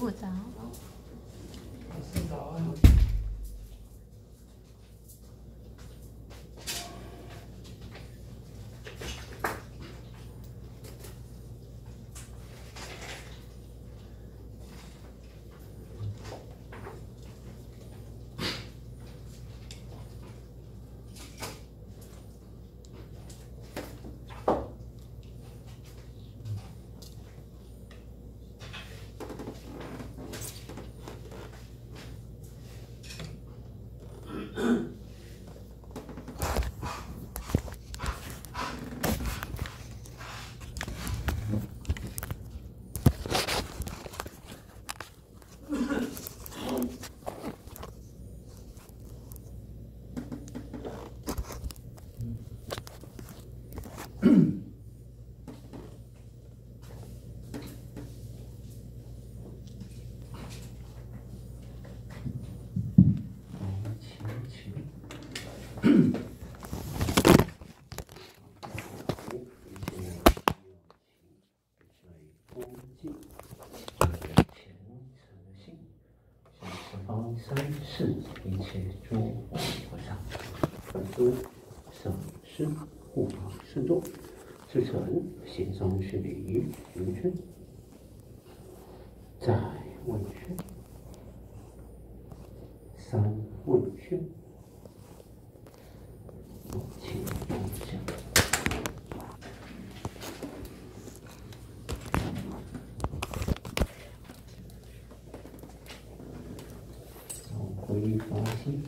复杂。老师早安。是一切诸佛萨，本尊上师护法圣众，至诚心中是礼如君，在问讯，三问讯，请放下。一发心，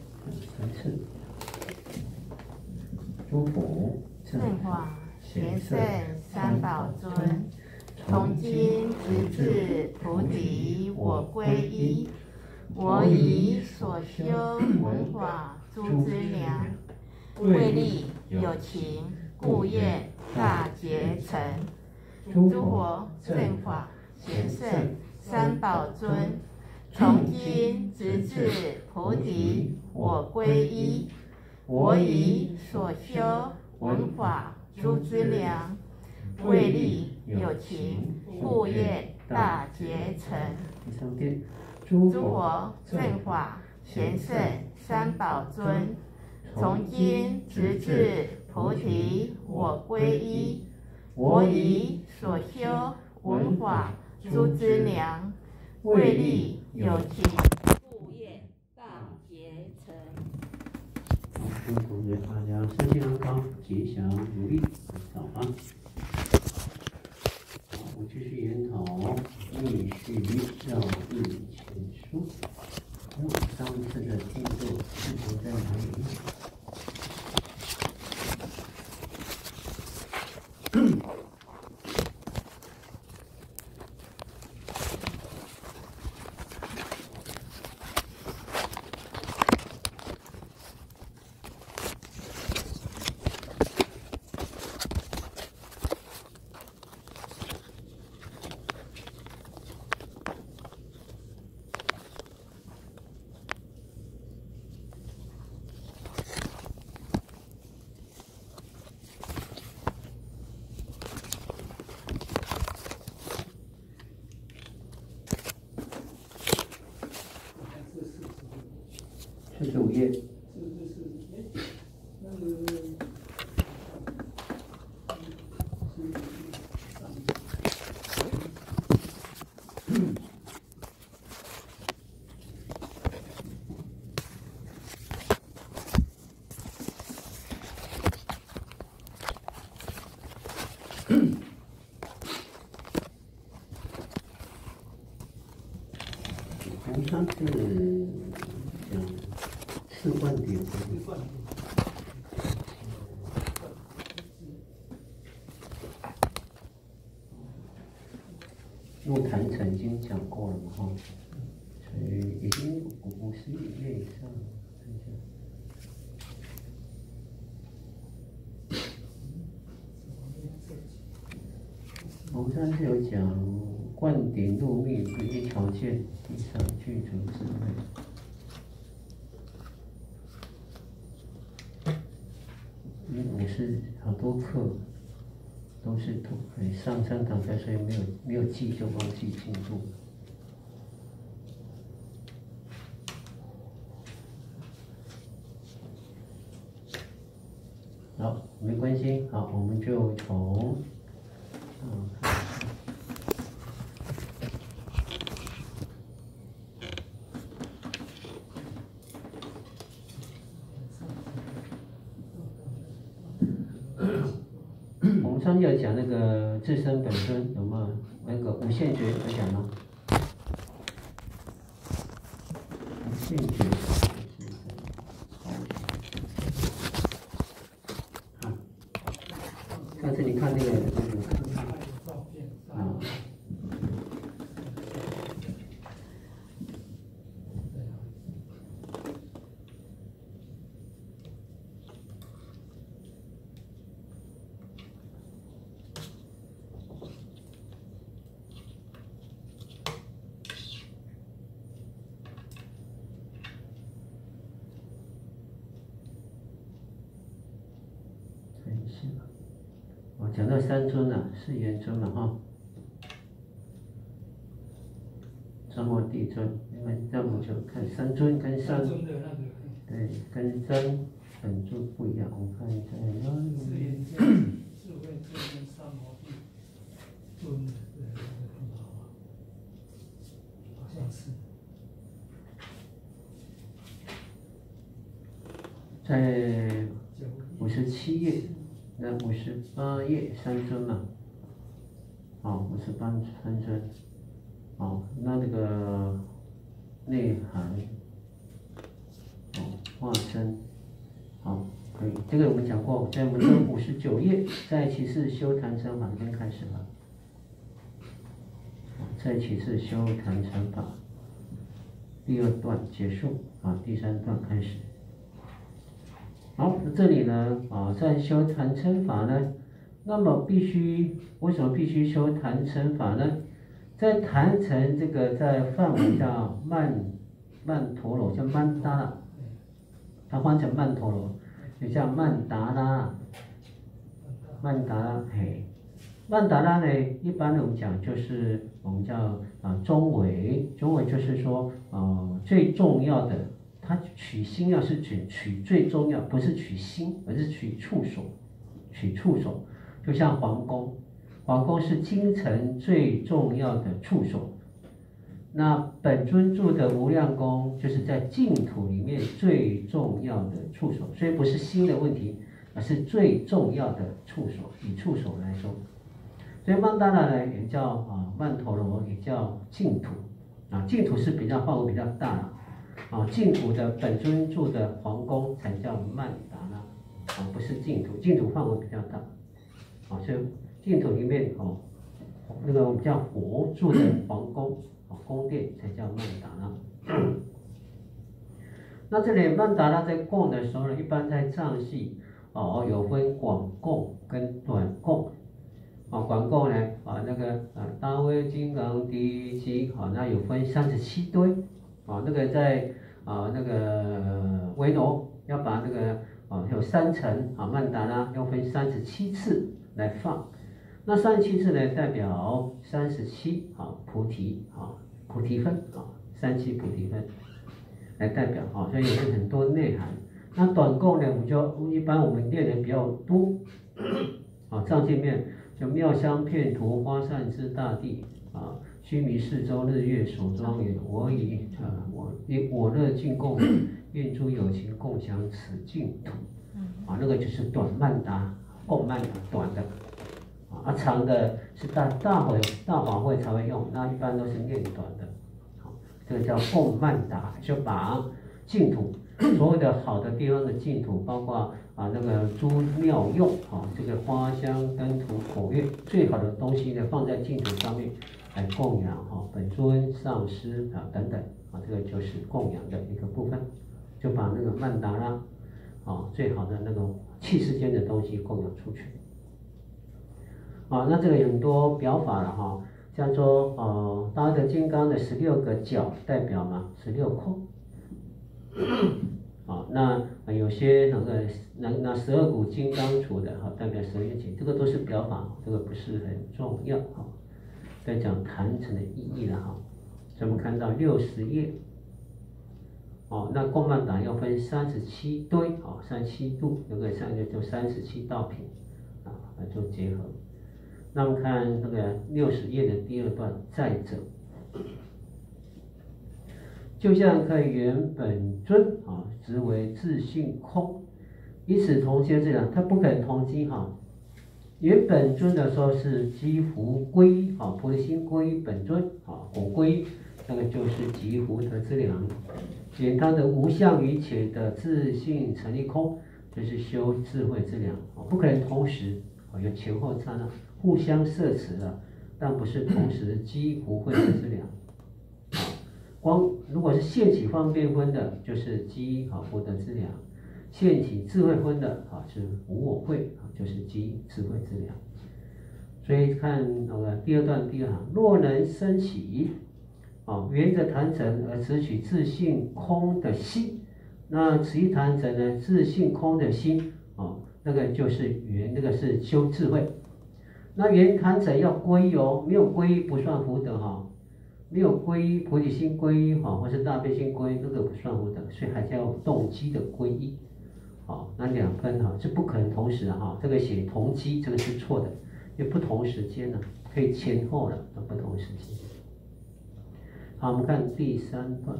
三次。诸佛正法贤圣三宝尊，从今直至菩提我归依。我以所修文法诸资粮，为利有情，故愿大竭诚。诸佛法贤圣三宝尊。从今直至菩提，我归依。我以所修文法诸资粮，为利有情，故愿大结成。诸佛正法贤圣三宝尊，从今直至菩提，我归依。我以所修文法诸资粮，为利。有情副业大结成。好祝同学大家身体健康，吉祥如意，早安。好，我继续研讨逆序绕日前书。那上次的进度是否在哪里？四十五页。上次讲四观点，陆坛曾经讲过了嘛哈，所以已经五十页以上，看一下。我们上次有讲。灌顶入密唯一条件，第三具足智慧。因为我是很多课都是都上上堂课，所以没有没有记就忘记进度。好，没关系，好，我们就从，嗯。三尊了、四元尊嘛哈，三摩地尊，因为这我们就看三尊跟三对跟三本尊不一样，我看一下。哪里智眼见智慧三摩地尊？好像是。在九五十七页，那五十八页三尊嘛，哦，五十八三尊，哦，那那个内涵，哦，化身，好，可以，这个我们讲过，在我们的五十九页，在其次修坛城法这边开始了，在其次修坛城法，第二段结束，啊，第三段开始。好，那这里呢，啊，在修坛称法呢，那么必须为什么必须修坛称法呢？在坛城这个在梵文叫曼曼陀罗，叫曼达拉，它换成曼陀罗，也叫曼达拉，曼达拉，嘿，曼达拉呢，一般的我们讲就是我们叫啊中维，中维就是说呃最重要的。它取心要是取取最重要，不是取心，而是取触所，取触所，就像皇宫，皇宫是京城最重要的触所。那本尊住的无量宫，就是在净土里面最重要的触所，所以不是心的问题，而是最重要的触所。以触所来说，所以曼达拉呢也叫啊曼陀罗，也叫净土啊，净土是比较范围比较大了。啊，净土的本尊住的皇宫才叫曼达拉，啊，不是净土，净土范围比较大，啊，所以净土里面哦，那个我们叫佛住的皇宫，啊，宫殿才叫曼达拉。那这里曼达拉在供的时候呢，一般在藏系哦有分广供跟短供，啊，广供呢啊那个啊大威金刚第七，好，那有分三十七堆。啊，那个在啊那个维罗要把那个啊有三层啊曼达拉要分三十七次来放，那三十七次呢代表三十七啊菩提啊菩提分啊三七菩提分来代表啊，所以有很多内涵。那短供呢，我们就一般我们练的比较多啊，藏经面就妙香片图花散之大地啊。须弥四周日月所庄严，我以啊我以我乐尽供养，愿诸有情共享此净土。啊，那个就是短曼达，共曼达短的，啊长的是大大会大法会才会用，那一般都是念短的。好，这个叫共曼达，就把净土所有的好的地方的净土，包括啊那个诸妙用啊，这个花香灯土火月最好的东西呢，放在净土上面。来供养哈本尊上师啊等等啊，这个就是供养的一个部分，就把那个曼达拉啊最好的那个气世间的东西供养出去。啊，那这个很多表法了哈，像说呃大的金刚的十六个角代表嘛十六空，啊那有些那个那那十二股金刚杵的哈代表十二缘起，这个都是表法，这个不是很重要哈。在讲坛城的意义了哈，咱们看到六十页，哦，那共曼党要分三十七堆，哦，三十七度，有个三个就三十七道品，啊，来做结合。那么看这个六十页的第二段，再者，就像可以原本尊，啊，直为自性空，以此同阶这样，他不肯同机哈。原本尊的时候是积福归，啊，菩提心归本尊，啊，果归。那个就是极福德之良，简单的无相于且的自信成立空，就是修智慧之良，不可能同时，有前后差呢，互相摄持的，但不是同时积福慧德之良。光如果是现起方便分的，就是积好福德之良；现起智慧分的，啊是无我慧，啊就是积智慧之良。所以看那个第二段第二行，若能升起。啊，圆着坛城而只取自性空的心，那此一坛城呢，自性空的心啊，那个就是圆，那个是修智慧。那圆坛城要归哦，没有归不算福德哈，没有归菩提心归哈，或是大悲心归，那个不算福德，所以还叫动机的归依。好，那两分哈是不可能同时哈，这个写同机这个是错的，因为不同时间呢，可以前后的都不同时间。好，我们看第三段，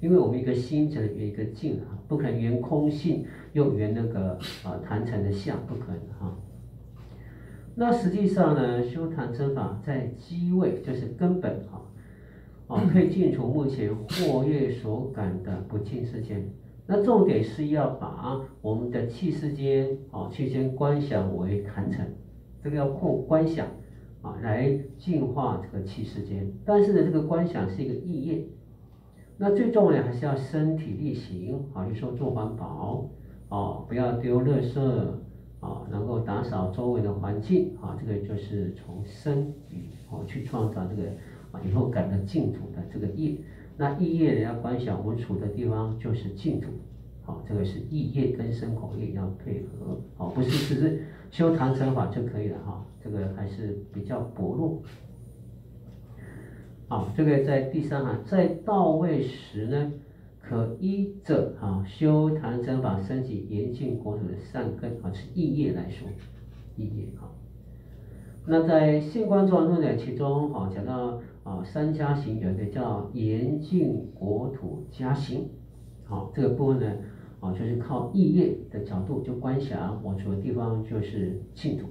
因为我们一个心只能圆一个境啊，不可能圆空性又圆那个啊坛城的相，不可能哈。那实际上呢，修坛真法在机位就是根本哈，啊可以净除目前惑业所感的不净世间。那重点是要把我们的气世间啊气间观想为坛城，这个要扩观想。啊，来净化这个气世间，但是呢，这个观想是一个意业，那最重要还是要身体力行啊，就说做环保啊，不要丢垃圾啊，能够打扫周围的环境啊，这个就是从身语哦去创造这个啊以后感到净土的这个业。那意业呢要观想，我处的地方就是净土，好，这个是意业跟身口业要配合，好，不是只是。修唐僧法就可以了哈，这个还是比较薄弱。好，这个在第三行，在到位时呢，可依着啊修唐僧法升起严禁国土的善根啊，是意业来说，意业哈。那在性观状论呢，其中啊讲到啊三加行有一个叫严禁国土加行，好这个部分呢。啊，就是靠意业的角度就观想我住的地方就是净土。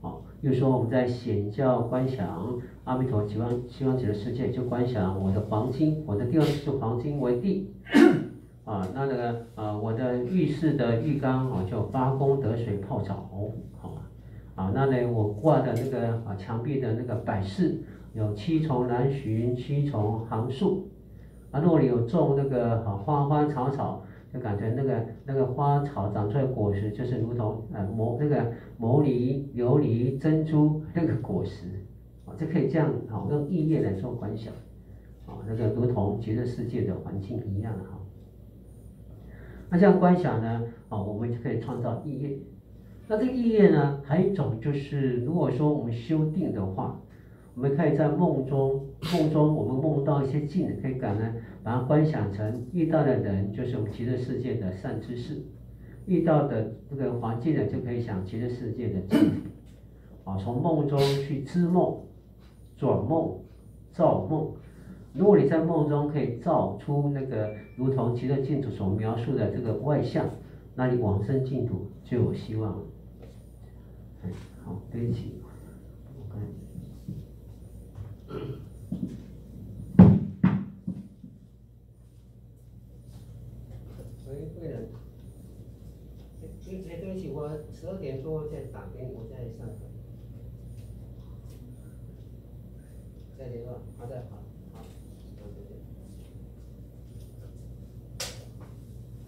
啊，又说我们在显教观想阿弥陀希望希望极乐世界，就观想我的黄金，我的地方是黄金为地。啊，那那个啊，我的浴室的浴缸啊，叫八功德水泡澡。好，啊，那呢我挂的那个啊墙壁的那个摆饰有七重南巡，七重行树。啊，若里有种那个啊花花草草。就感觉那个那个花草长出来果实，就是如同呃摩那个摩尼琉璃珍珠那个果实，啊，就可以这样好用意业来做观想，啊，那个如同极乐世界的环境一样哈。那这样观想呢，啊，我们就可以创造意业。那这个意业呢，还有一种就是，如果说我们修定的话。我们可以在梦中，梦中我们梦到一些境，可以感恩，把它观想成遇到的人就是我们极乐世界的善知识，遇到的这个环境呢，就可以想极乐世界的境，啊，从梦中去知梦、转梦、造梦。如果你在梦中可以造出那个如同极乐净土所描述的这个外相，那你往生净土就有希望了。好，对不起。所以为了，哎哎，对不起，我十二点多再打给你，我再上课。再联络，好的，好，好，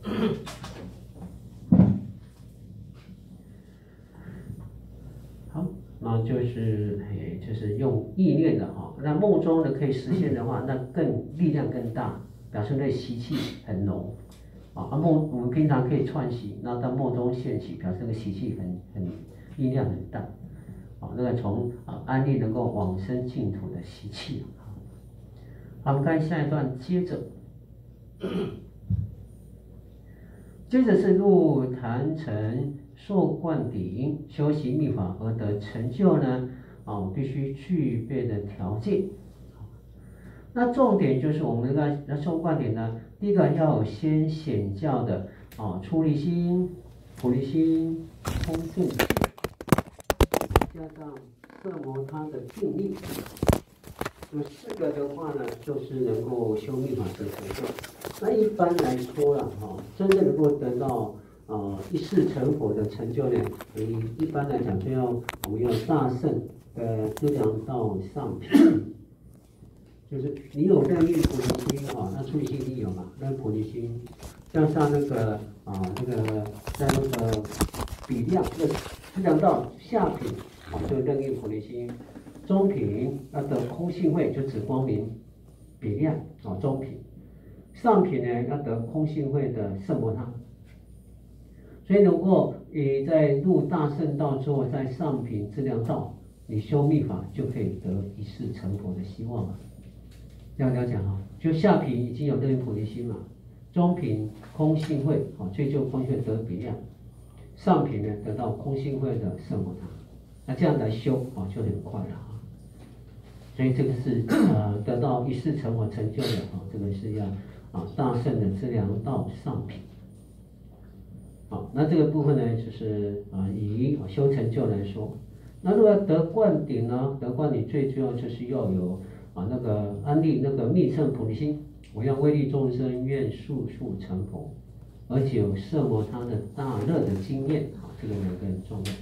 好，啊就是，哎，就是用意念的哈。那梦中的可以实现的话，那更力量更大，表示那习气很浓。啊，梦我们平常可以串习，那到梦中现起，表示那个习气很很力量很大。啊，那个从啊安利能够往生净土的习气。好，我们看下一段，接着接着是入坛城受灌顶，修习密法而得成就呢？啊，必须具备的条件。那重点就是我们那个受灌顶呢，第一个要先显教的啊，出离心、菩提心、空性，加上色摩他的定力。这四个的话呢，就是能够修密法的成就。那一般来说了哈，真正能够得到啊一世成佛的成就呢，以一般来讲就要我们要大圣的资粮道上品，就是你有任意菩提心啊，那出离心你有嘛？那菩提心加上那个啊那个在那个比量那资粮道下品啊，就任意菩提心。中品要得空性慧，就指光明、比量啊。中品，上品呢要得空性慧的圣摩他。所以如果你在入大圣道之后，在上品质量道，你修密法就可以得一世成佛的希望了。要了解哈，就下品已经有这个菩提心了，中品空性慧啊，追求空性得比亮，上品呢得到空性慧的圣摩他，那这样来修啊就很快了。所以这个是呃得到一世成佛成就的啊，这个是要啊大圣的资粮道上品。好，那这个部分呢，就是啊以修成就来说，那如果得灌顶呢，得灌顶最重要就是要有啊那个安利那个密乘菩提心，我要为利众生，愿速速成佛，而且有摄摩他的大乐的经验啊，这个两个很重要。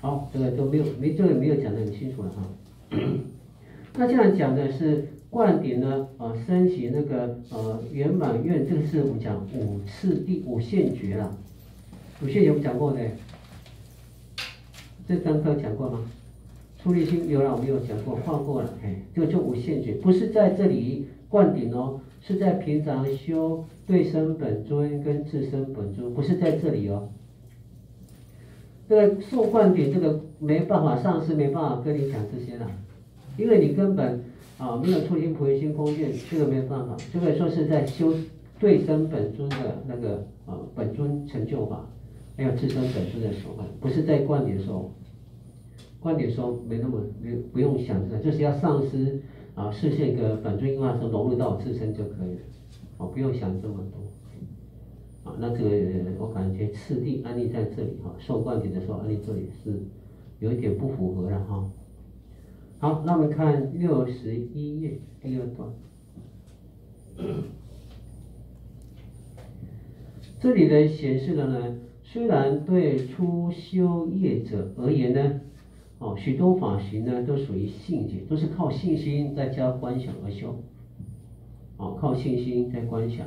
好，这个都没有没这个没有讲的很清楚了哈。那现在讲的是灌顶呢，啊，升起那个呃圆满愿，这个是我们讲五次第五现觉了。五现觉我讲过的，这单课讲过吗？出离心有了，我们有讲过，换过了，哎，这个就无限觉，不是在这里灌顶哦，是在平常修对身本尊跟自身本尊，不是在这里哦。这个受灌顶，这个没办法，上师没办法跟你讲这些了。因为你根本啊没有出心菩提心空见，这个没有办法，这个说是在修对身本尊的那个啊本尊成就法，还有自身本尊的手法，不是在观点说，观点说没那么没不用想着，就是要丧失啊视线个本尊因化身融入到自身就可以了，啊不用想这么多，啊那这个我感觉次第安利在这里哈，受观点的时候安利这里是有一点不符合了哈。好，那我们看六十一页第二段，这里的显示了呢，虽然对初修业者而言呢，哦，许多法行呢都属于信解，都是靠信心再加观想而修，哦，靠信心再观想，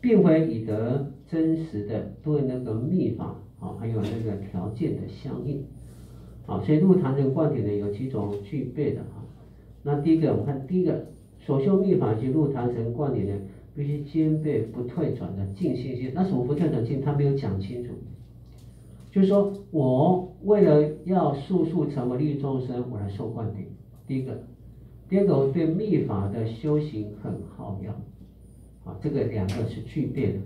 并非以得真实的对那个密法，啊，还有那个条件的相应。啊，所以入坛城灌顶呢有几种具备的啊。那第一个，我们看第一个，所修密法及入坛城灌顶呢，必须兼备不退转的静心心。那什么不退转静？他没有讲清楚。就是说我为了要速速成为利益众生，我来受灌顶。第一个，第二个，我对密法的修行很好要。啊，这个两个是具备的。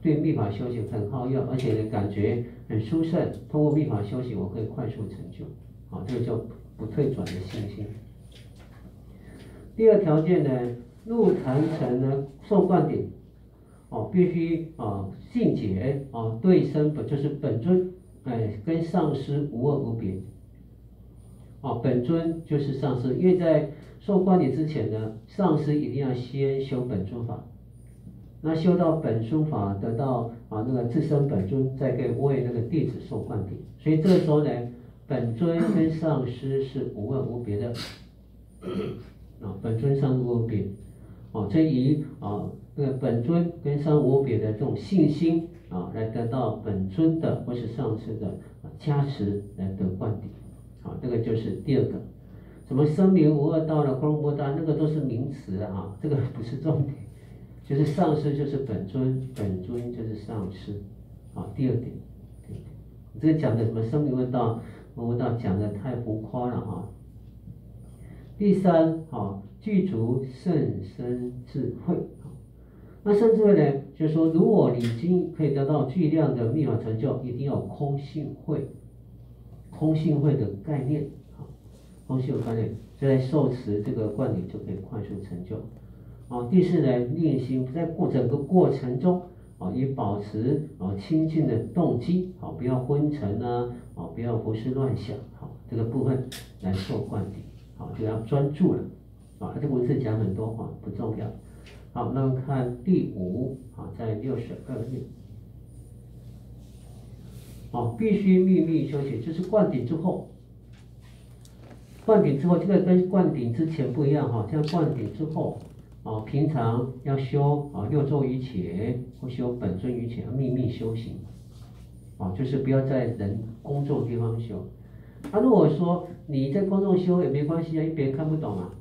对密法修行很好用，而且呢感觉很殊胜。通过密法修行，我可以快速成就。好，这个叫不退转的信心。第二条件呢，入坛城呢受灌顶，哦，必须啊信解啊对身本就是本尊，哎，跟上师无二无别。哦，本尊就是上师，因为在受灌顶之前呢，上师一定要先修本尊法。那修到本尊法，得到啊那个自身本尊，再给为那个弟子受灌顶，所以这个时候呢，本尊跟上师是无二无别的，啊本尊上无别，哦这以啊那个本尊跟上无别的这种信心啊，来得到本尊的或是上师的加持来得灌顶，好这个就是第二个，什么声名无二道的光波大，那个都是名词啊，这个不是重点。就是上师就是本尊，本尊就是上师，啊，第二点，你这个讲的什么生命问道，问道讲的太浮夸了啊。第三，啊，具足甚深智慧，那甚至呢，就是说，如果你已经可以得到巨量的密法成就，一定要空性会，空性会的概念，啊，空性的概念，在受持这个观点就可以快速成就。啊，第四呢，练心在过整个过程中，啊，以保持啊清净的动机，啊，不要昏沉啊，啊，不要胡思乱想，好，这个部分来受灌顶，好，就要专注了，啊，这文字讲很多话不重要。好，那么看第五，啊，在六十二页，哦，必须秘密修行，就是灌顶之后，灌顶之后，这个跟灌顶之前不一样哈，像灌顶之后。啊，平常要修啊六咒于前，或修本尊于前，秘密修行，啊，就是不要在人公众地方修。啊，如果说你在公众修也没关系啊，因为别人看不懂啊，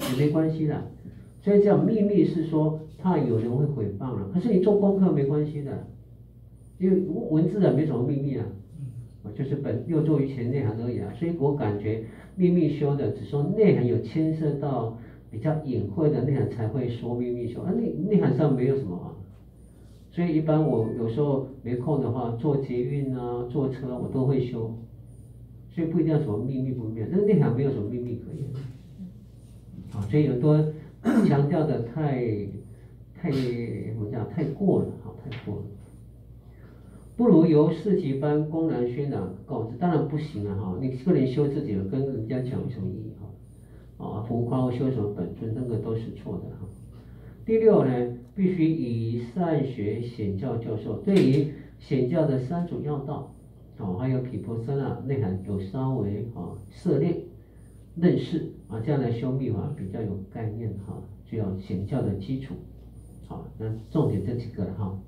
也没关系的。所以这样秘密是说怕有人会诽谤了，可是你做功课没关系的，因为文字的没什么秘密啊，我，就是本又做于前内涵而已啊。所以我感觉秘密修的，只说内涵有牵涉到。比较隐晦的内涵才会说秘密修，啊内内涵上没有什么啊，所以一般我有时候没空的话，坐捷运啊，坐车我都会修，所以不一定要什么秘密不秘密，那内涵没有什么秘密可言，啊，所以很多强调的太太怎么讲太过了，啊，太过了，不如由四级班公然宣扬告知，当然不行了哈，你个人修自己的，跟人家讲有什么意义？哈啊，浮夸或修什么本尊，那个都是错的哈。第六呢，必须以善学显教教授，对于显教的三种要道，哦，还有毗婆舍那内涵有稍微啊涉猎认识啊，这样来修密法比较有概念哈，就要显教的基础。好，那重点这几个哈。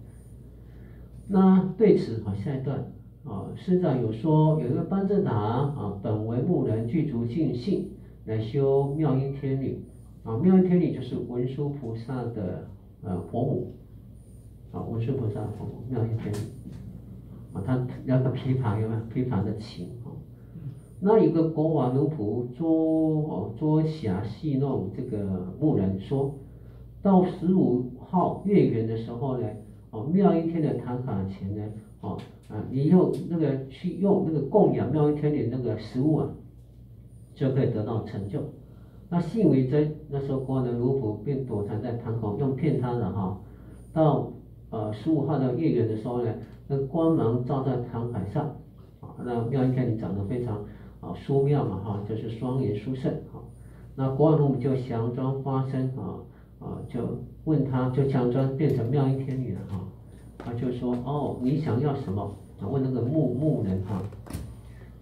那对此啊，下一段啊，师长有说有一个班智达啊，本为牧人，具足净性。来修妙音天女，啊，妙音天女就是文殊菩萨的呃婆母，啊，文殊菩萨的婆母妙音天女，啊，他那个琵琶有没有琵琶的琴？那有个国王奴仆捉哦捉侠戏弄这个牧人，说到十五号月圆的时候呢，哦，庙一天的塔卡前呢，哦啊，你用那个去用那个供养庙一天的那个食物啊。就可以得到成就。那信为真，那时候国王的奴仆便躲藏在堂口，用骗他的哈。到呃十五号的月圆的时候呢，那光芒照在堂海上，啊，那庙一天里长得非常啊殊妙嘛哈，就是双颜殊胜哈。那国王奴仆就佯装花生啊啊，就问他就佯装变成妙音天女了哈。他就说哦，你想要什么？啊，问那个牧牧人哈。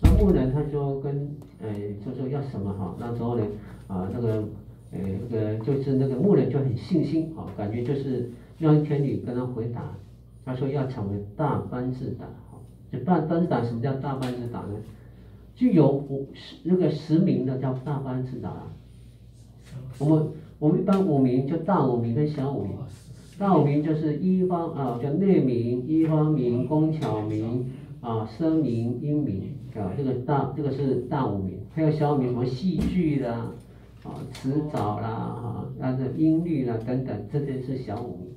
那牧人他就跟，呃，就说要什么哈，那时候呢，啊，那个，呃，那个就是那个牧人就很信心，哈，感觉就是妙音天女跟他回答，他说要成为大班智达，哈，就大班智达什么叫大班智达呢？具有五十那个十名的叫大班智达，我们我们一般五名就大五名跟小五名，大五名就是一方啊叫内名、一方名、工巧名啊声名、音名。啊，这个大这个是大五名，还有小五名什么戏剧啦，啊词藻啦，啊，那个音律啦等等，这些是小五名，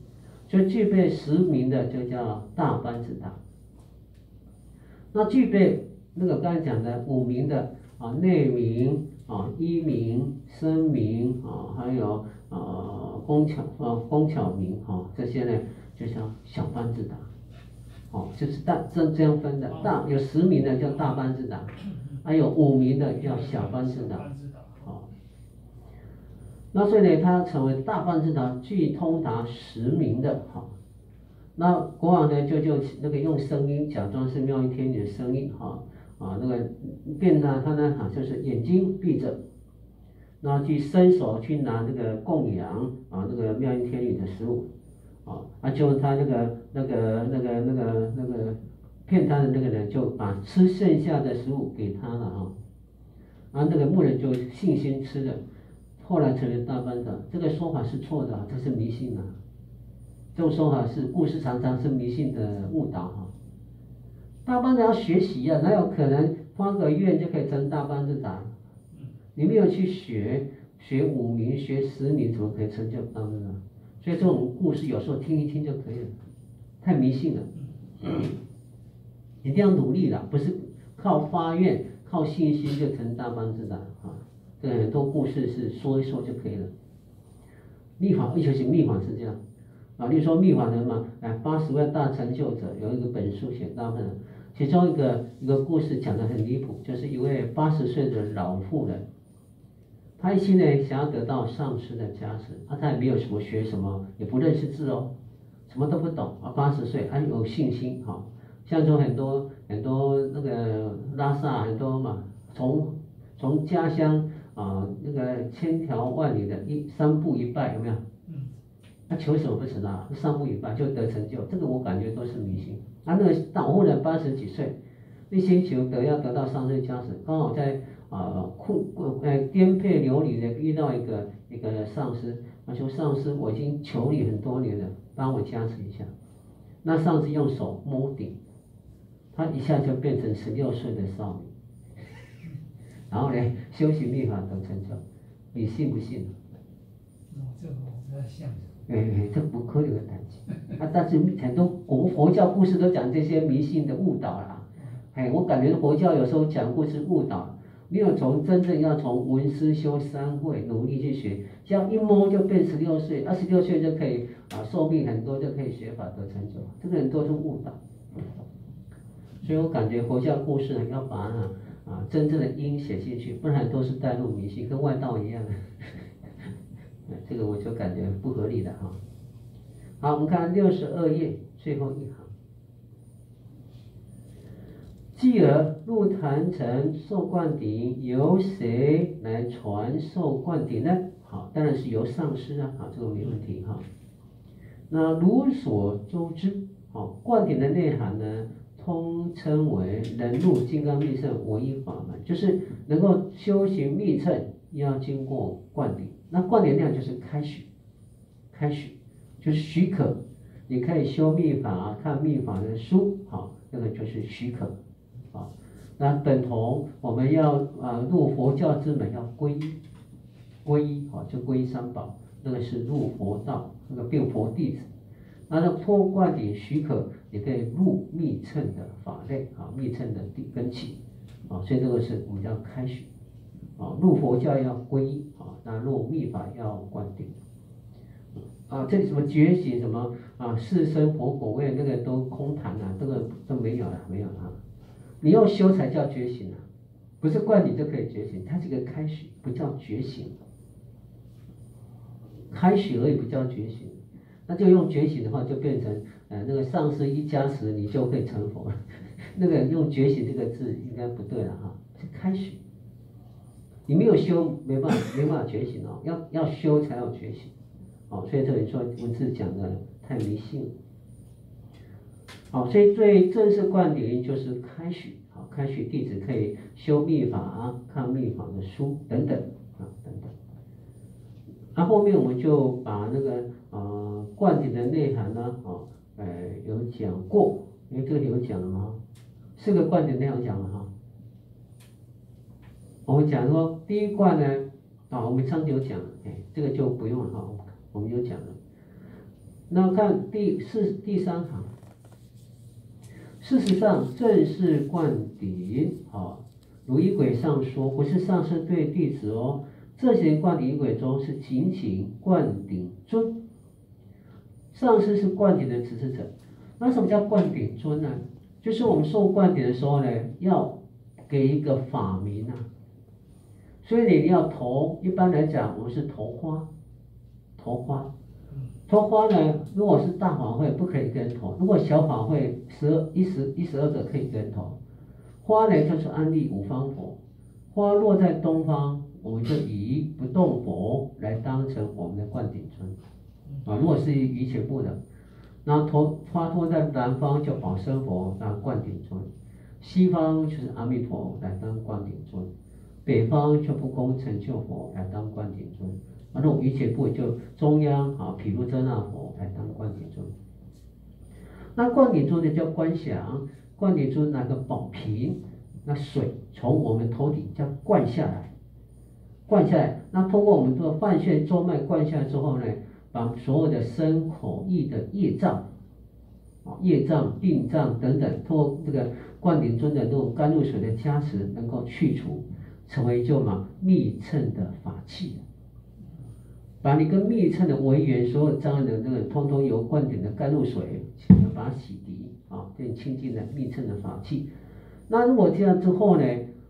就具备十名的就叫大班智达。那具备那个刚才讲的五名的啊内名啊一名声名啊还有啊工巧啊工巧名啊这些呢就叫小班智达。哦，就是大这这样分的，大有十名的叫大班智达，还有五名的叫小班智达。哦，那所以呢，他成为大班智达，具通达十名的。哈，那国王呢就就那个用声音假装是妙音天女的声音，哈啊那个变呢他呢哈就是眼睛闭着，然后去伸手去拿那个供养啊那个妙音天女的食物。啊，啊，就他那个、那个、那个、那个、那个骗他的那个人，就把吃剩下的食物给他了啊，然后那个牧人就信心吃了，后来成为大班长。这个说法是错的，这是迷信啊。这种说法是故事常常是迷信的误导哈。大班长要学习呀，哪有可能发个愿就可以成大班长？你没有去学，学五名、学十名，怎么可以成就大班长？所以这种故事有时候听一听就可以了，太迷信了，一定要努力了，不是靠发愿、靠信心就成大方自在啊。这很多故事是说一说就可以了。秘法，而且是秘法是这样啊，例如说秘法人嘛，哎，八十万大成就者有一个本书写大部分，其中一个一个故事讲的很离谱，就是一位八十岁的老妇人，她一心呢想要得到上师的加持，啊，她也没有什么学什么，也不认识字哦，什么都不懂啊，八十岁还有信心哈，像这种很多很多那个拉萨很多嘛，从从家乡。啊，那个千条万里的一三步一拜有没有？嗯。他求什么不成啊？三步一拜就得成就，这个我感觉都是迷信。他，那个老妇人八十几岁，一心求得要得到上师加持，刚好在啊困呃颠沛流离的遇到一个一个上师，他说上师我已经求你很多年了，帮我加持一下。那上师用手摸顶，他一下就变成十六岁的少女。然后呢，修行秘法得成就，你信不信？哦，这个我在想。哎哎，这不可能的谈起。啊，但是很多国佛教故事都讲这些迷信的误导啦。哎，我感觉佛教有时候讲故事误导，没有从真正要从闻思修三会努力去学，这样一摸就变十六岁，二十六岁就可以啊寿命很多就可以学法得成就，这个很多是误导。所以我感觉佛教故事要把它。啊，真正的因写进去，不然都是带入迷信，跟外道一样。这个我就感觉不合理的哈。好，我们看六十二页最后一行。继而入坛城受灌顶，由谁来传授灌顶呢？好，当然是由上师啊，好，这个没问题哈。那如所周知，好，灌顶的内涵呢？通称为能入金刚密乘唯一法门，就是能够修行密乘，要经过灌顶。那灌顶量就是开许，开许就是许可，你可以修密法，看密法的书，好，那个就是许可，啊，那等同我们要啊入佛教之门要皈依，皈依，好，就皈依三宝，那个是入佛道，那个变佛弟子。那那托灌顶许可，你可以入密乘的法类啊，密乘的地根器。啊，所以这个是我们叫开许啊，入佛教要皈依啊，那入密法要灌顶啊，这里什么觉醒什么啊，四生佛果位那个都空谈啊，这个都没有了，没有了，你要修才叫觉醒啊，不是灌顶就可以觉醒，它是个开许，不叫觉醒，开许而已，不叫觉醒。那就用觉醒的话，就变成呃那个上师一加持，你就会成佛。那个用觉醒这个字应该不对了哈，是开始。你没有修，没办法，没办法觉醒哦，要要修才有觉醒。哦，所以这里说文字讲的太迷信了。好，所以最正式灌顶就是开始。好，开始弟子可以修密法啊，看密法的书等等啊等等。那后面我们就把那个呃灌顶的内涵呢，哦，呃有讲过，因为这里有讲了嘛，四个灌顶内容讲了哈。我们讲说第一灌呢，啊我们上次有讲，哎这个就不用了哈，我们有讲了。那看第四第三行，事实上正是灌顶，啊，如一轨上说，不是上师对弟子哦。这些灌顶轨中是仅仅灌顶尊，上师是灌顶的指示者。那什么叫灌顶尊呢？就是我们受灌顶的时候呢，要给一个法名啊。所以你要投，一般来讲我们是投花，投花，投花呢，如果是大法会不可以跟投，如果小法会十二一十一十二个可以跟投。花呢就是安利五方佛，花落在东方。我们就以不动佛来当成我们的灌顶尊，啊，如果是一切部的，那托花托在南方叫宝生佛当灌顶尊，西方就是阿弥陀来当灌顶尊，北方就不空成就佛来当灌顶尊，啊，那一切部就中央啊毗卢遮那佛来当灌顶尊。那灌顶尊呢叫观想，灌顶尊那个宝瓶，那水从我们头顶叫灌下来。灌下来，那通过我们做饭穴周脉灌下来之后呢，把所有的身口意的业障，啊业障、病障等等，通过这个灌顶尊的那种甘露水的加持，能够去除，成为就嘛密乘的法器。把你跟密乘的违缘所有障碍的那个，通通由灌顶的甘露水，把它洗涤啊，变清净的密乘的法器。那如果这样之后呢，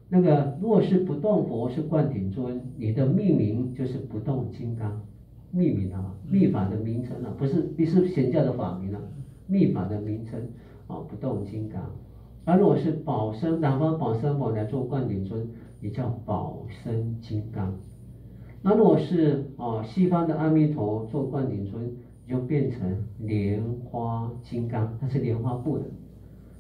那个若是不动佛是灌顶尊，你的命名就是不动金刚，命名啊，密法的名称啊，不是不是显教的法名啊，密法的名称啊，不动金刚。而如果是宝生南方宝生佛来做灌顶尊，也叫宝生金刚。那如果是啊西方的阿弥陀做灌顶尊，就变成莲花金刚，它是莲花部的。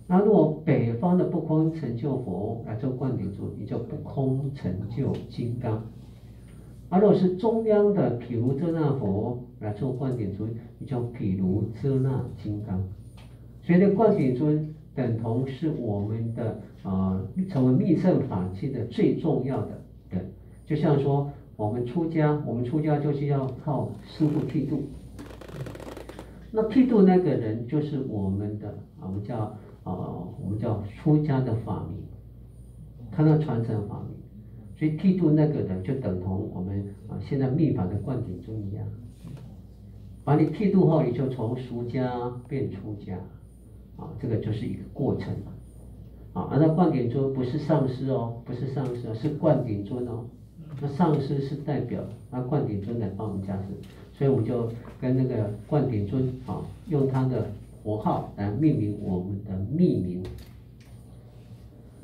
那如果北方的不空成就佛来做灌顶尊，也叫不空成就金刚。而如果是中央的毗卢遮那佛来做灌顶尊，也叫毗卢遮那金刚。所以呢，灌顶尊等同是我们的啊成为密圣法器的最重要的的，就像说。我们出家，我们出家就是要靠师傅剃度。那剃度那个人就是我们的，我们叫啊，我们叫出家的法名，他那传承法名。所以剃度那个人就等同我们啊，现在密法的灌顶中一样。把你剃度后，你就从俗家变出家，啊，这个就是一个过程。啊，而那灌顶尊不是上师哦，不是上师，是灌顶尊哦。那上师是代表，那灌顶尊来帮我们加持，所以我们就跟那个灌顶尊啊，用他的佛号来命名我们的秘名。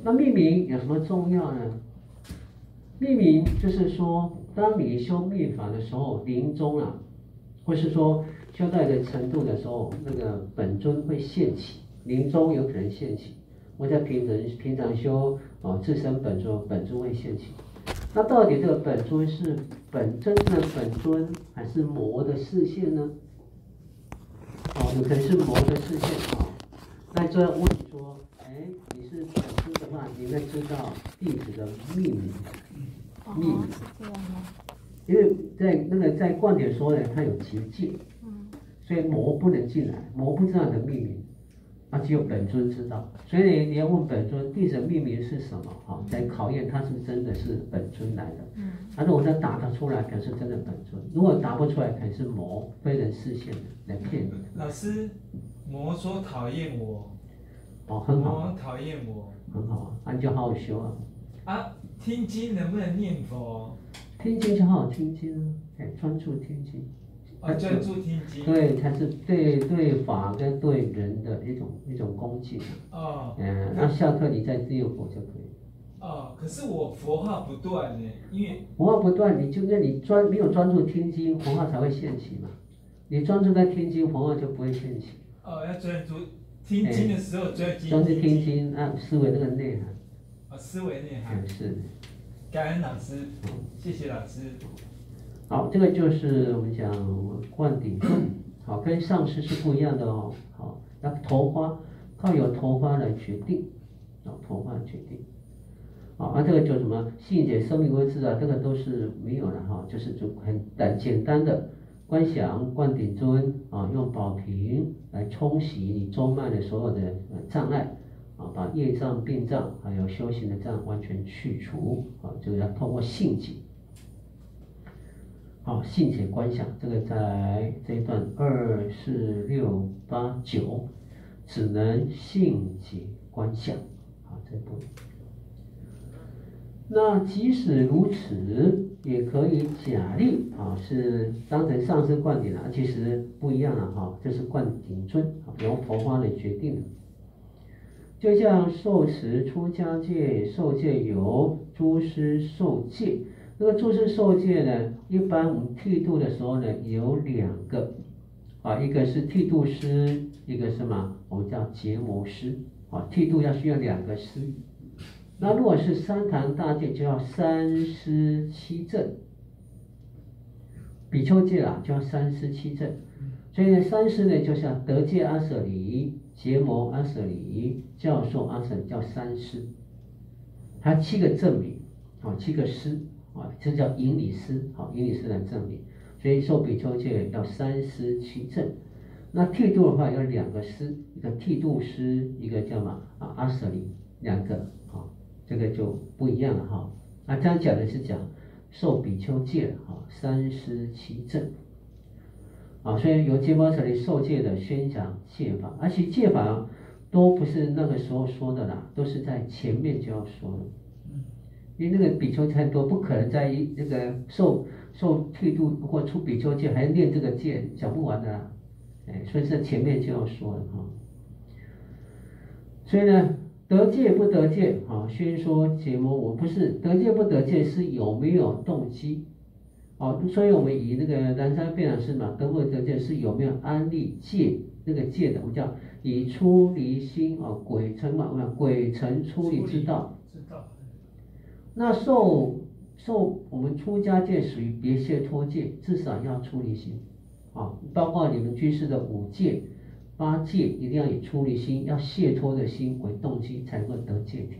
那命名有什么重要呢？命名就是说，当你修密法的时候，临终啊，或是说修到一个程度的时候，那个本尊会现起，临终有可能现起。我在平常平常修啊，自身本尊，本尊会现起。那到底这个本尊是本真正的本尊，还是魔的视线呢？哦，有可能是魔的视线啊。那这问你说，哎，你是本尊的话，你应该知道弟子的秘密，秘密。因为在那个在观点说呢，它有结界，所以魔不能进来，魔不知道你的秘密。那只有本尊知道，所以你你要问本尊弟子命名是什么？哈，在考验他是真的是本尊来的。嗯。那如果他答得出来，表示真的本尊；如果答不出来，可能是魔非人视线的来骗你。老师，魔说讨厌我。哦，很好。魔讨厌我。很好啊，那你就好好修啊。啊，听经能不能念佛？听经就好好听经啊，哎，专注听经。啊，专注听经。对，它是对对法跟对人的一种一种恭敬。哦。嗯，那下课你再自由佛就可以。哦，可是我佛号不断呢，因为。佛号不断，你就那你专没有专注听经，佛号才会现起嘛。你专注在听经，佛号就不会现起。哦，要专注听经的时候专注。专注听经，啊思维那个内涵。啊，思维内涵。是。感恩老师，谢谢老师。好，这个就是我们讲灌顶，好，跟上师是不一样的哦。好，那头花靠有头花来决定，啊，头花决定。好，那这个就什么信解生命位置啊，这个都是没有了哈，就是就很简简单的观想灌顶尊啊，用宝瓶来冲洗你中脉的所有的障碍啊，把业障、病障还有修行的障完全去除啊，就是要通过信解。好，性解观想，这个在这一段二四六八九，只能性解观想。好，这部分。那即使如此，也可以假立啊，是当成上师灌顶了，其实不一样了哈，这是灌顶尊由佛花来决定的。就像受持出家戒，受戒由诸师受戒。这个注释受戒呢，一般我们剃度的时候呢，有两个，啊，一个是剃度师，一个什么？我们叫结魔师，啊，剃度要需要两个师。那如果是三堂大戒，就要三师七正。比丘戒啊，就要三师七正。所以呢，三师呢，就像得戒阿舍离、结魔阿舍离、教授阿舍叫三师，他七个正名，啊，七个师。啊，这叫引理师，好，引理师来证明。所以受比丘戒要三思七正。那剃度的话要两个师，一个剃度师，一个叫嘛啊阿舍利，两个啊，这个就不一样了哈。那这样讲的是讲受比丘戒啊，三思七正。啊，所以由戒波舍利受戒的宣讲戒法，而且戒法都不是那个时候说的啦，都是在前面就要说了。因为那个比丘太多，不可能在一那个受受剃度或出比丘戒，还念这个戒，讲不完的啦。哎，所以在前面就要说了哈。所以呢，得戒不得戒啊，宣说结摩我不是得戒不得戒是有没有动机。好，所以我们以那个南山辩老师嘛，得不得戒是有没有安立戒那个戒的，我们叫以出离心啊，鬼城嘛，我们鬼城出离之道。那受受我们出家戒属于别谢脱戒，至少要出离心啊，包括你们居士的五戒、八戒，一定要以出离心、要解脱的心为动机，才能够得戒体。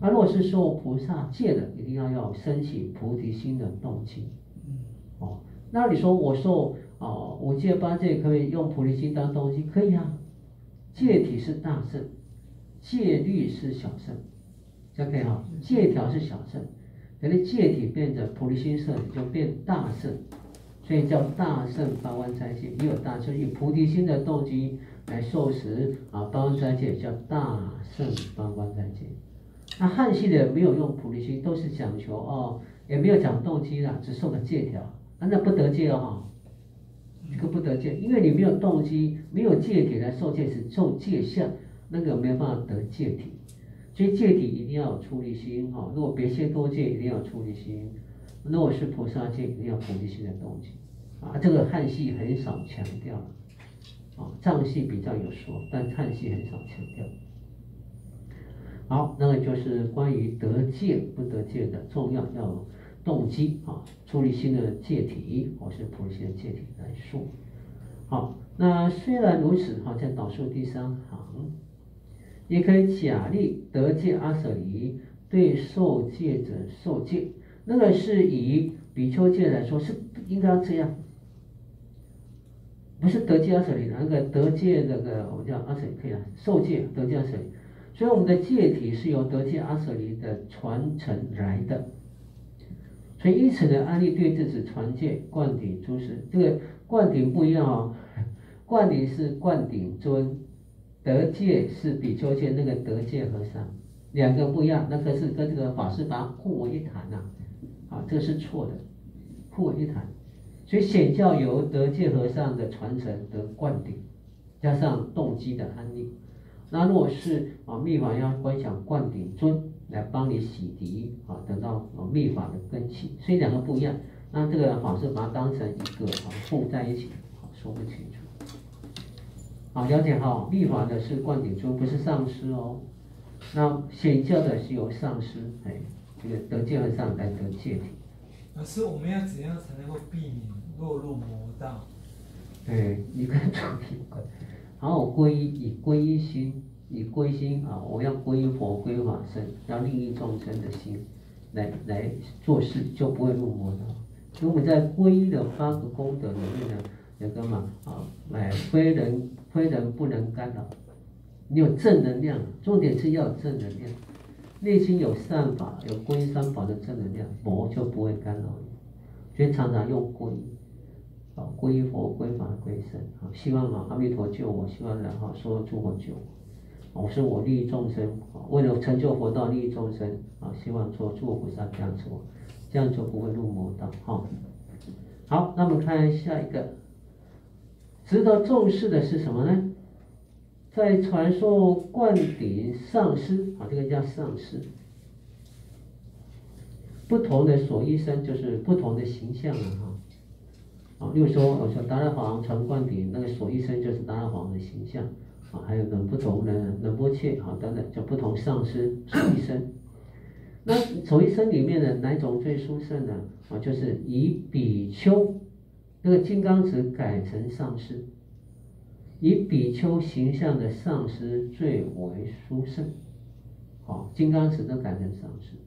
那如果是受菩萨戒的，一定要要升起菩提心的动机。哦，那你说我受啊五戒八戒可以用菩提心当动机？可以啊，戒体是大圣，戒律是小圣，这样可以哈？戒条是小圣，等于戒体变成菩提心圣，就变大圣，所以叫大圣八万斋戒，也有大圣以菩提心的动机来受持啊八万斋戒，叫大圣八万斋戒。那汉系的没有用菩提心，都是讲求哦，也没有讲动机啦，只受个戒条，那那不得戒了哈，这个不得戒，因为你没有动机，没有戒体来受戒是受戒相，那个没有办法得戒体，所以戒体一定要有出离心哈，如果别些多戒一定要出离心，如果是菩萨戒一定要菩提心的动机，啊，这个汉系很少强调，啊，藏系比较有说，但汉系很少强调。好，那个就是关于得戒不得戒的重要要动机啊，出离心的戒体或是菩提心的戒体来说。好，那虽然如此，哈，在导数第三行，也可以假立得戒阿舍离对受戒者受戒，那个是以比丘戒来说是应该这样，不是得戒阿舍离那个得戒那个我们叫阿舍可以啊，受戒得戒阿舍离。所以我们的戒体是由德戒阿舍离的传承来的，所以因此呢，安利对这次传戒灌顶诸事，这个灌顶不一样哦，灌顶是灌顶尊，德戒是比丘戒那个德戒和尚，两个不一样，那个是跟这个法师把互为一谈呐，啊，这个是错的，互为一谈，所以显教由德界和尚的传承得灌顶，加上动机的安利。那如果是啊，密法要观想灌顶尊来帮你洗涤啊，得到啊密法的根器，所以两个不一样。那这个法师把它当成一个啊混在一起，好说不清楚。好，了解哈，密法的是灌顶尊，不是上师哦。那显教的是由上师哎，这个得戒和上来得戒体。老师，我们要怎样才能够避免落入魔道？对，你跟主题有关。然后皈依以皈依心，以皈心啊，我要皈依佛、皈依法身，要利益众生的心，来来做事，就不会入魔道。所以我们在皈依的八个功德里面呢，有个嘛啊，来非人非人不能干扰，你有正能量，重点是要有正能量，内心有善法，有皈依三宝的正能量，魔就不会干扰你。所以常常用皈依。归佛、归法、归僧，啊，希望啊阿弥陀救我，希望然后说诸佛救我，我是我利益众生，为了成就佛道利益众生，啊，希望做诸佛菩萨这样做，这样就不会入魔道，哈。好，那么看下一个，值得重视的是什么呢？在传授灌顶上师，啊，这个叫上师，不同的所医生就是不同的形象了，哈。啊，例如说，我说达拉法王传灌顶，那个所医生就是达拉法王的形象，啊，还有呢不同的仁波切，啊等等，叫不同上师所医生。那所医生里面的哪种最殊胜呢？啊，就是以比丘这个金刚持改成上师，以比丘形象的上师最为殊胜。好，金刚持都改成上师。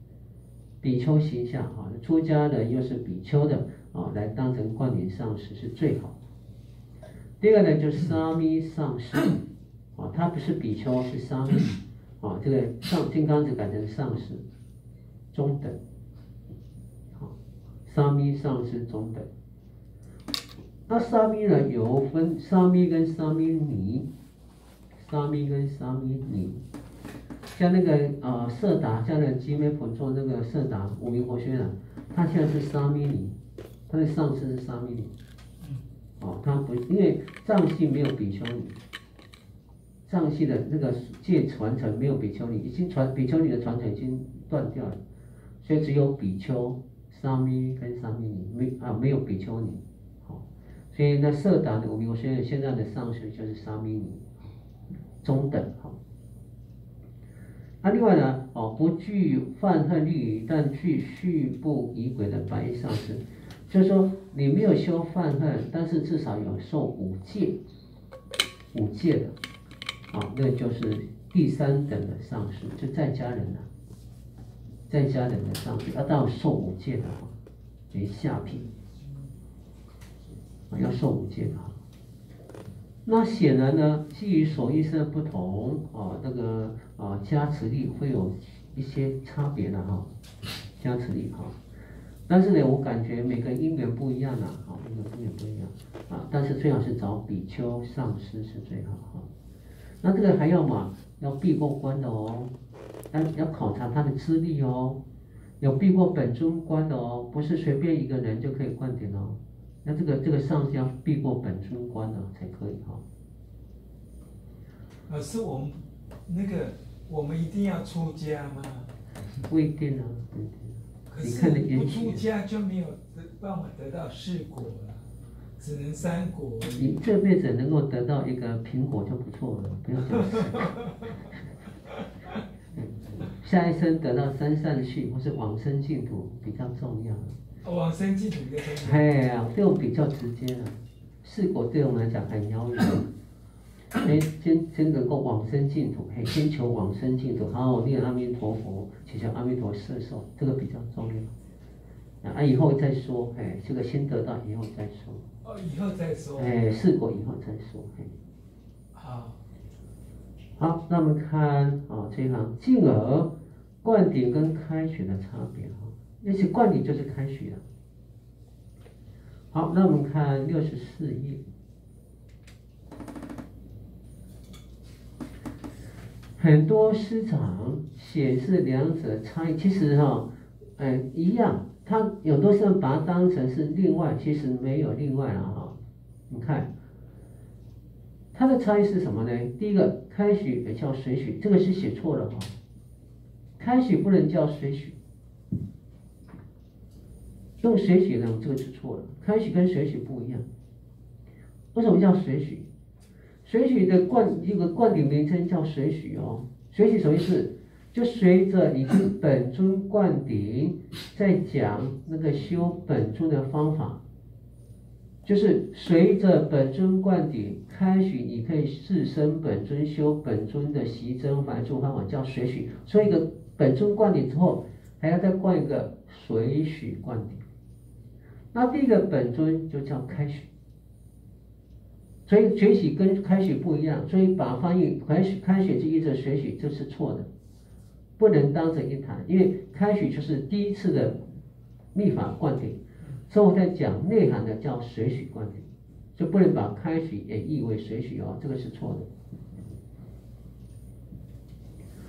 比丘形象啊，出家的又是比丘的啊，来当成灌顶上师是最好。第二个呢，就是沙弥上师啊，他不是比丘，是沙弥啊，这个上金刚子改成上师，中等。好，沙弥上师中等。那沙弥呢，有分沙弥跟沙弥尼，沙弥跟沙弥尼。像那个呃色达，像那个吉美普做那个色达五明活宣啊，他现在是沙弥尼，他的上身是沙弥尼，哦，他不因为藏系没有比丘尼，藏系的那个戒传承没有比丘尼，已经传比丘尼的传承已经断掉了，所以只有比丘、沙弥跟沙弥尼，没啊没有比丘尼，好，所以那色达的五明活宣现在的上司就是沙弥尼，中等。哈。那另外呢，哦，不惧犯恨律但具续不仪轨的白衣上师，就是说你没有修犯恨，但是至少有受五戒，五戒的，啊，那就是第三等的上师，就在家人了，在家人的上师，要到受五戒的话，为下品，要受五戒啊。那显然呢，基于所依生不同啊，那个啊加持力会有一些差别的哈，加持力哈。但是呢，我感觉每个因缘不一样的啊，因缘因缘不一样啊。但是最好是找比丘上师是最好哈。那这个还要嘛，要闭过关的哦，要要考察他的资历哦，有闭过本尊关的哦，不是随便一个人就可以灌顶哦。那这个这个上是要避过本尊关的才可以哈。老师，我们那个我们一定要出家吗？不一定啊，不一定。可你看的是不出家就没有得办法得到四果了，只能三果。你这辈子能够得到一个苹果就不错了，不要讲。下一生得到三善趣或是往生净土比较重要。往生净土。哎呀，这种比较直接了，四果对我们来讲很遥远。哎，先先能够往生净土，嘿，先求往生净土，好好念阿弥陀佛，祈求阿弥陀摄受，这个比较重要。啊，以后再说，哎，这个先得到以后再说，哦，以后再说。哎，四果以后再说，嘿。好，好，那我们看啊这一行，进而灌顶跟开许的差别哈，那些惯例就是开许的。好，那我们看六十四页，很多师长显示两者差异，其实哈，嗯一样，他有多时候把它当成是另外，其实没有另外了哈，你看。它的差异是什么呢？第一个，开许也叫水许，这个是写错了哈。开许不能叫水许，用水许呢，这个是错了。开许跟水许不一样。为什么叫水许？水许的灌一个灌顶名称叫水许哦。水许什么意思？就随着你经本尊灌顶，在讲那个修本尊的方法。就是随着本尊灌顶开许，你可以自身本尊修本尊的习真凡住方法叫水许，所以一个本尊灌顶之后，还要再灌一个水许灌顶。那第一个本尊就叫开许，所以学习跟开许不一样，所以把翻译开许开许就译成学习，这是错的，不能当成一谈，因为开许就是第一次的密法灌顶。所以我在讲内涵的叫水许灌顶，就不能把开许也译为水许哦，这个是错的。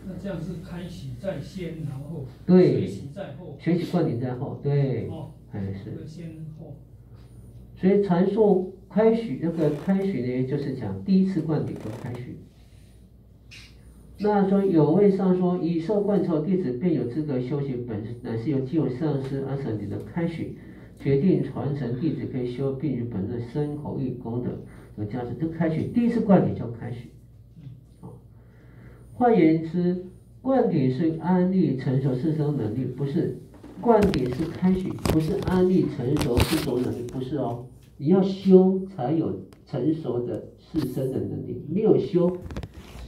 那这样是开许在先，然后对学习在后，学习灌顶在后，对，哦，哎是。个先后，所以传授开许那个开许呢，就是讲第一次灌顶就开许。那说有位上说，以受灌之后，弟子便有资格修行本，乃是由既有上师阿舍里的开许。决定传承弟子可以修，并于本身身口意功德有加持。这开许第一次灌顶叫开许，啊，换言之，灌顶是安利成熟自身能力，不是灌顶是开许，不是安利成熟四种能力，不是哦。你要修才有成熟的四身的能力，没有修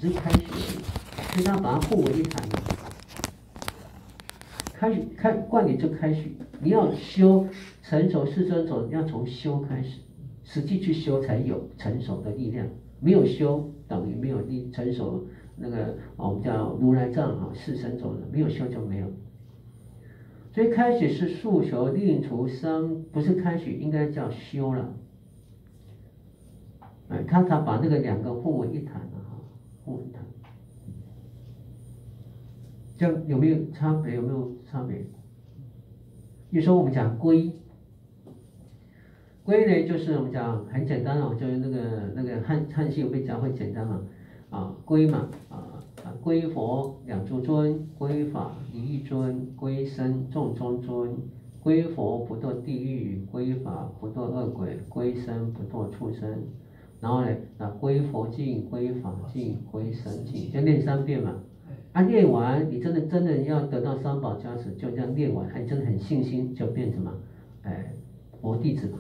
只是开许而已，所以他把它混为一谈。开始开灌顶就开始，你要修成熟四身走，要从修开始，实际去修才有成熟的力量，没有修等于没有力成熟。那个我们叫如来藏啊，四身走的，没有修就没有。所以开始是诉求令除生，不是开始，应该叫修了。哎，他他把那个两个混为一谈了哈，混为一谈。这有没有差别？有没有差别？比如说我们讲归，归呢就是我们讲很简单哦，就是那个那个汉汉系被讲会简单嘛，啊归嘛归佛两诸尊，归法一一尊，归僧众中尊，归佛不堕地狱，归法不堕恶鬼，归僧不堕畜生，然后呢啊归佛境，归法境，归僧境，就念三遍嘛。啊，念完你真的真的要得到三宝加持，就这样念完，还真的很信心，就变什么？哎，佛弟子嘛。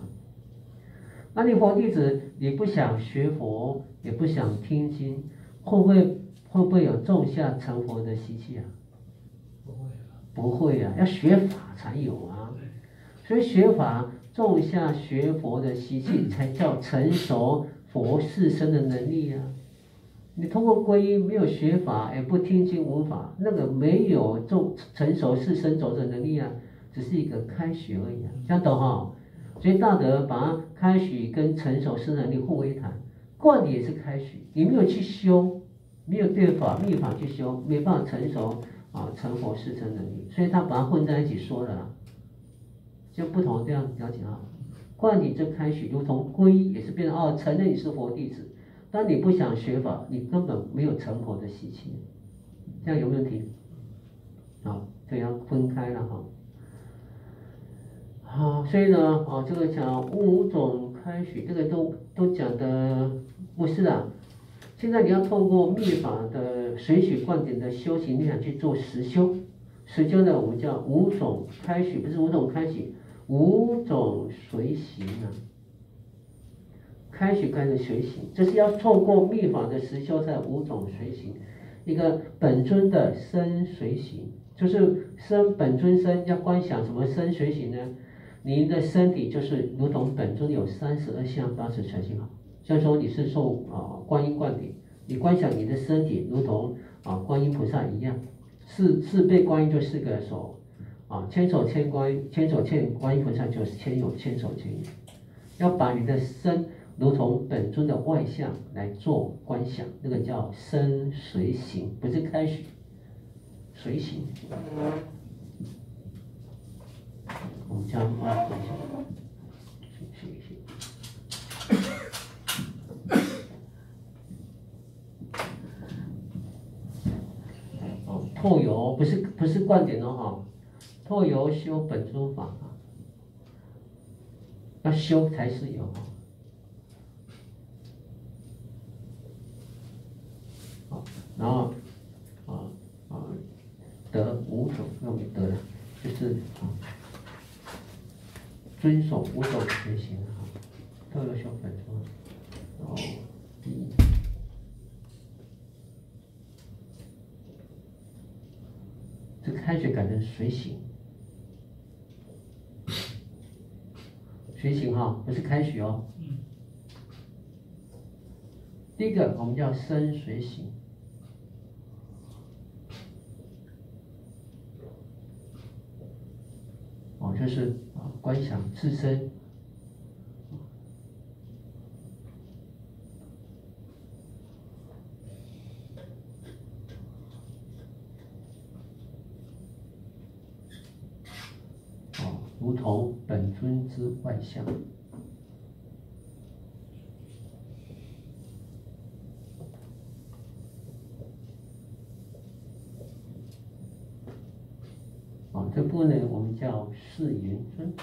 那你佛弟子，你不想学佛，也不想听经，会不会会不会有种下成佛的习气啊？不会啊。不会啊，要学法才有啊。所以学法种下学佛的习气，才叫成熟佛事身的能力啊。你通过皈依，没有学法，也不听经闻法，那个没有种成熟是身走的能力啊，只是一个开始而已啊，这样懂哈？所以大德把开始跟成熟是能力混为一谈，惯也是开始，你没有去修，没有对法密法去修，没办法成熟啊成佛是成能力，所以他把它混在一起说的啦，就不同这样了解啊？观你这开始如同皈，也是变成哦，承认你是佛弟子。当你不想学法，你根本没有成佛的习气，这样有没有题？好，这样分开了哈。好，所以呢，哦，这个讲五种开始，这个都都讲的不是啊。现在你要透过密法的随取观点的修行力量去做实修，实修呢，我们叫五种开始，不是五种开始，五种随行啊。开始开始随行，这是要透过密法的实修在五种随行，一个本尊的身随行，就是身本尊身要观想什么身随行呢？您的身体就是如同本尊有三十二相八十全性好，像说你是受啊观音灌顶，你观想你的身体如同啊观音菩萨一样，四四倍观音就是个手，啊千手千观千手千观音菩萨就是千有千手千眼，要把你的身。如同本尊的外相来做观想，那个叫身随行，不是开始随行。我们将观随行，行。哦，透油不是不是灌点哦哈，透油修本尊法啊，要修才是有。然后，啊啊，得五种，用得了，就是啊，遵守五种学行哈，透油修本子，然后一，这开学改成随行，随行哈，不是开学哦。第一个我们叫身随行。哦，就是啊，观想自身，哦，如同本尊之外相。这部分呢，我们叫四言尊。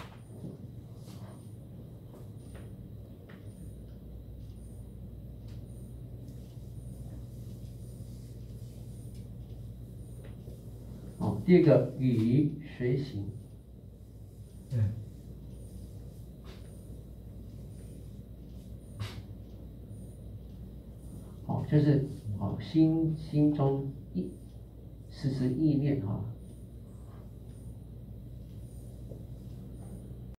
好，第二个与随行。嗯。好，就是好心心中意，时时意念哈。